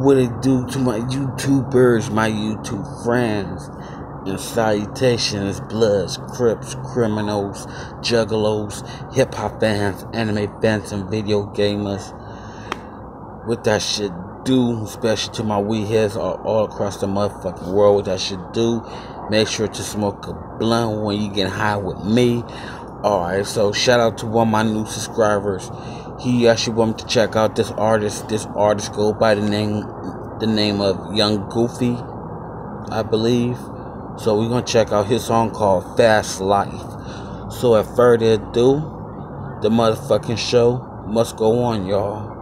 what it do to my YouTubers, my YouTube friends. And salutations, bloods, crips, criminals, juggalos, hip hop fans, anime fans, and video gamers. What that shit do, especially to my weed heads all, all across the motherfucking world, what that should do. Make sure to smoke a blunt when you get high with me. Alright, so shout out to one of my new subscribers. He actually wanted to check out this artist. This artist go by the name the name of Young Goofy, I believe. So we're gonna check out his song called Fast Life. So at further ado, the motherfucking show must go on, y'all.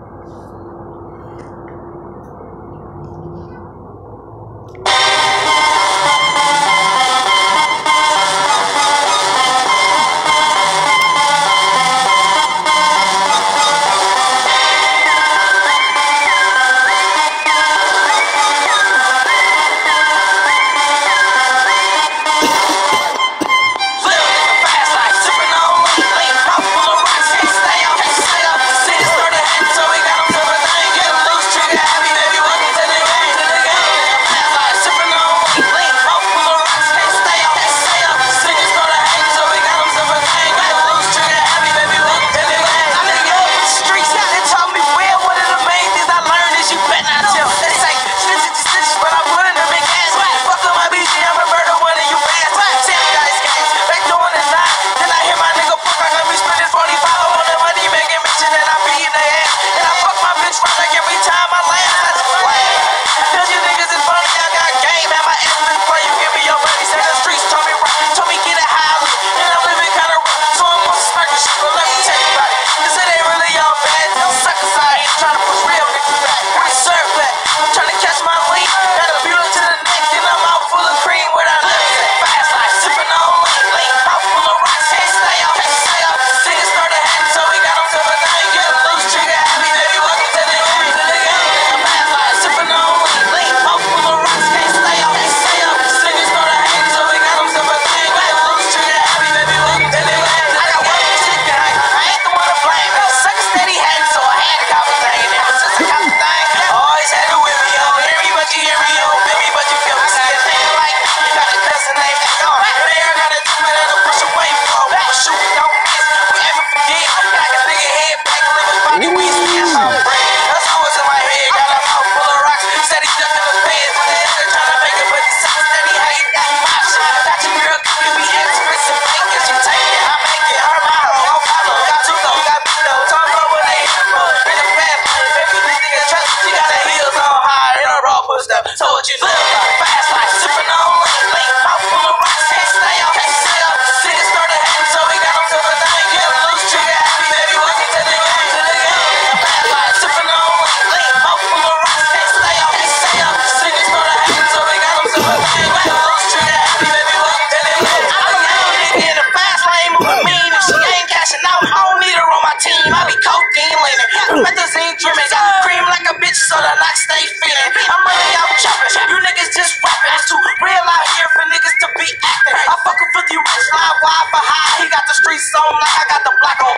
slide wide behind. He got the streets on lock. I got the block on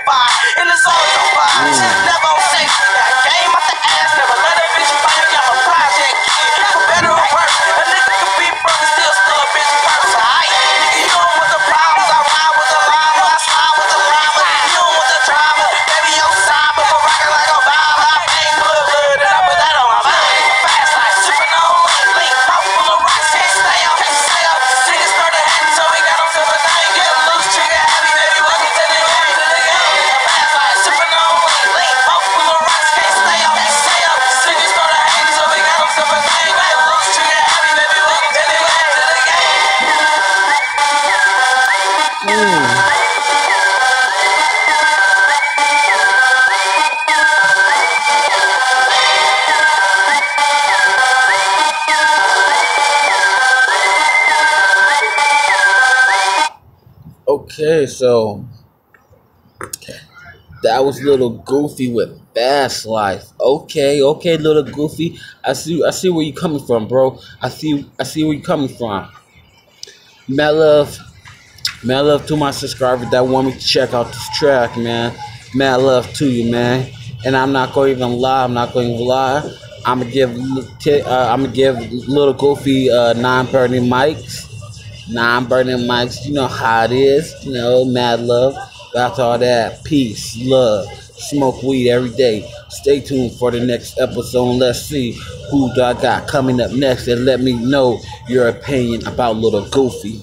Okay, so that was Lil Goofy with Fast Life. Okay, okay, Lil Goofy. I see. I see where you coming from, bro. I see. I see where you coming from. Mad mad love to my subscribers that want me to check out this track, man. Mad love to you, man. And I'm not going to even lie. I'm not going to lie. I'm gonna give uh, I'm gonna give Lil Goofy uh, nine burning mics, nine burning mics. You know how it is. You know, mad love. That's all that, peace, love, smoke weed every day. Stay tuned for the next episode. Let's see who do I got coming up next, and let me know your opinion about Lil Goofy.